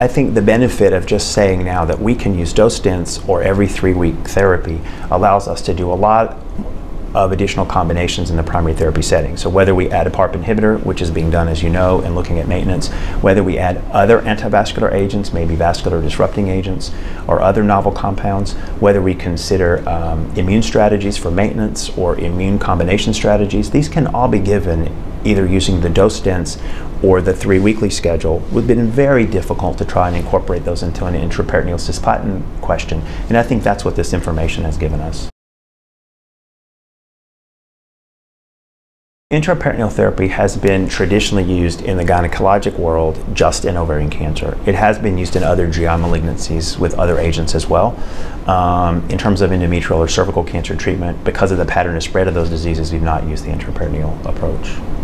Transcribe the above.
I think the benefit of just saying now that we can use dose dense or every three week therapy allows us to do a lot of additional combinations in the primary therapy setting. So whether we add a PARP inhibitor, which is being done as you know and looking at maintenance, whether we add other antivascular agents, maybe vascular disrupting agents, or other novel compounds, whether we consider um, immune strategies for maintenance or immune combination strategies, these can all be given either using the dose dense or the three weekly schedule would have been very difficult to try and incorporate those into an intraperitoneal cisplatin question. And I think that's what this information has given us. Intraperitoneal therapy has been traditionally used in the gynecologic world just in ovarian cancer. It has been used in other GI malignancies with other agents as well. Um, in terms of endometrial or cervical cancer treatment, because of the pattern of spread of those diseases, we've not used the intraperitoneal approach.